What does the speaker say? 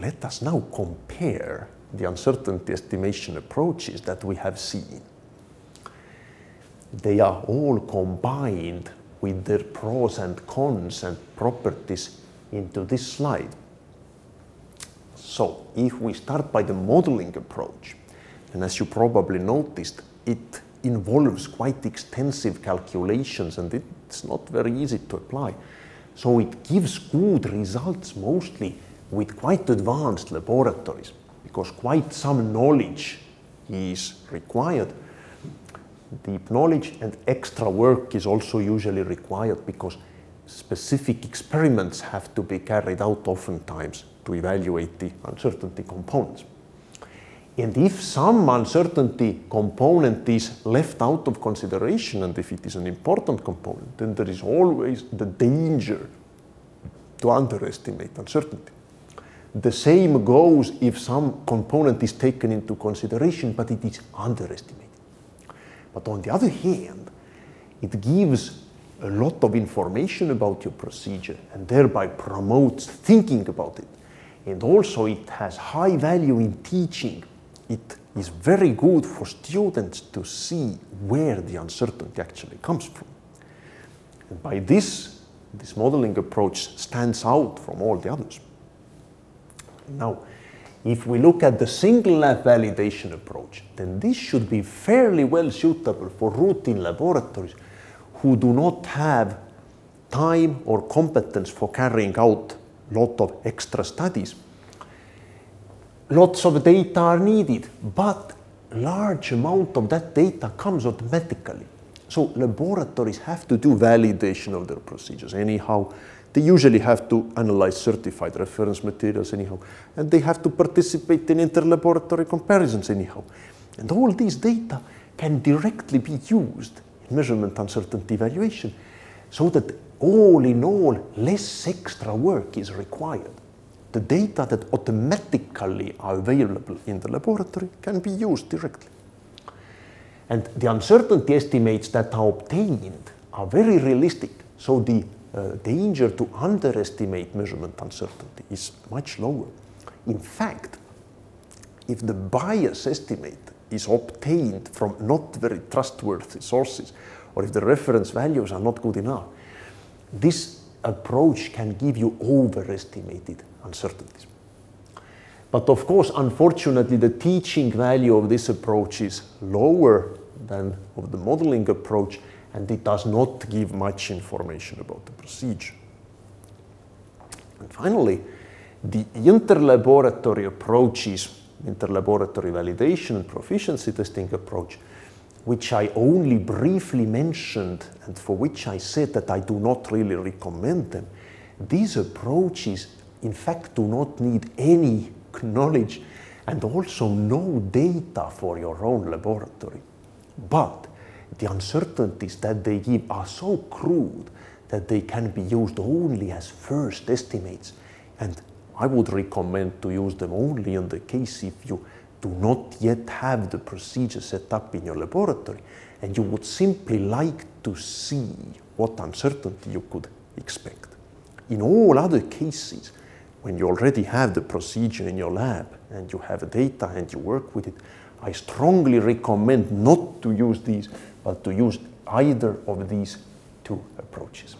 let us now compare the uncertainty estimation approaches that we have seen. They are all combined with their pros and cons and properties into this slide. So if we start by the modeling approach, and as you probably noticed, it involves quite extensive calculations and it's not very easy to apply. So it gives good results mostly with quite advanced laboratories because quite some knowledge is required. Deep knowledge and extra work is also usually required because specific experiments have to be carried out oftentimes to evaluate the uncertainty components. And if some uncertainty component is left out of consideration, and if it is an important component, then there is always the danger to underestimate uncertainty. The same goes if some component is taken into consideration, but it is underestimated. But on the other hand, it gives a lot of information about your procedure and thereby promotes thinking about it. And also it has high value in teaching. It is very good for students to see where the uncertainty actually comes from. And by this, this modeling approach stands out from all the others. Now, if we look at the single lab validation approach, then this should be fairly well suitable for routine laboratories who do not have time or competence for carrying out a lot of extra studies. Lots of data are needed, but large amount of that data comes automatically. So laboratories have to do validation of their procedures anyhow. They usually have to analyze certified reference materials anyhow, and they have to participate in interlaboratory comparisons anyhow. And all these data can directly be used in measurement uncertainty evaluation so that all in all, less extra work is required. The data that automatically are available in the laboratory can be used directly. And the uncertainty estimates that are obtained are very realistic. So the uh, danger to underestimate measurement uncertainty is much lower. In fact, if the bias estimate is obtained from not very trustworthy sources, or if the reference values are not good enough, this approach can give you overestimated uncertainties. But of course, unfortunately, the teaching value of this approach is lower than of the modeling approach, and it does not give much information about the procedure. And finally, the interlaboratory approaches, interlaboratory validation and proficiency testing approach, which I only briefly mentioned and for which I said that I do not really recommend them, these approaches in fact do not need any knowledge and also no data for your own laboratory. But the uncertainties that they give are so crude that they can be used only as first estimates. And I would recommend to use them only in the case if you do not yet have the procedure set up in your laboratory and you would simply like to see what uncertainty you could expect. In all other cases, when you already have the procedure in your lab and you have data and you work with it, I strongly recommend not to use these, but to use either of these two approaches.